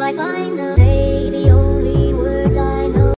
I find the way